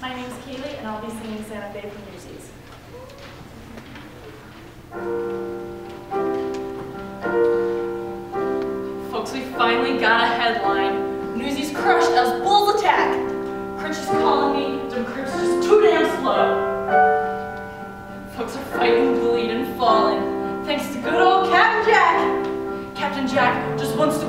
My name is Kayleigh, and I'll be singing Santa Fe from Newsies. Folks, we finally got a headline. Newsies crushed as Bulls attack. Crutchie's calling me. Dumb Crips is too damn slow. Folks are fighting, bleeding, and falling. Thanks to good old Captain Jack. Captain Jack just wants to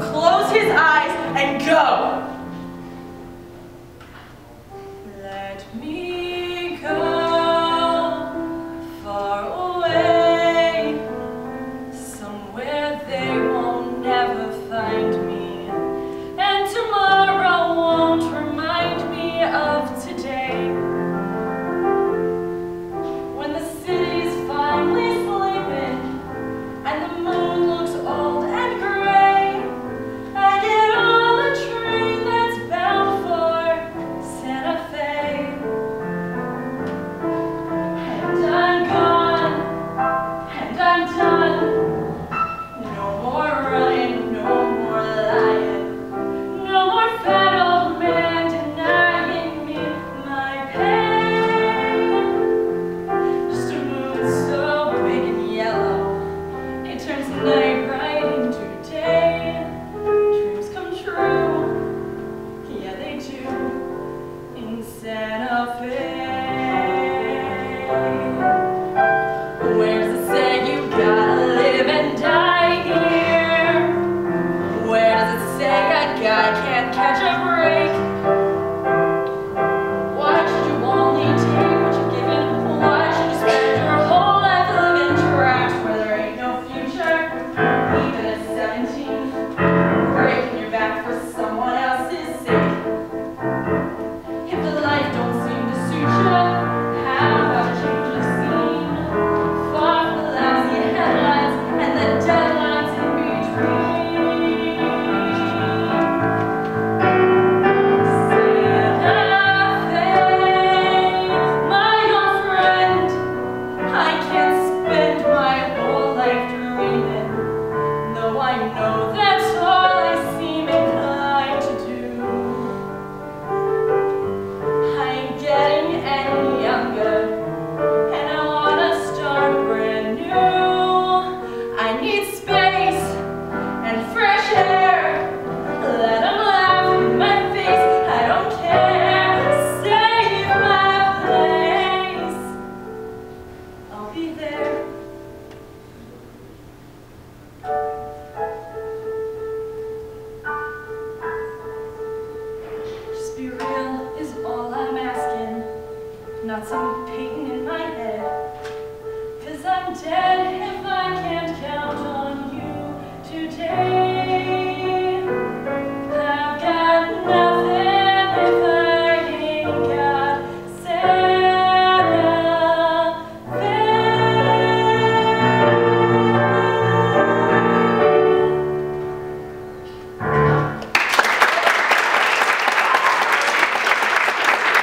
some pink.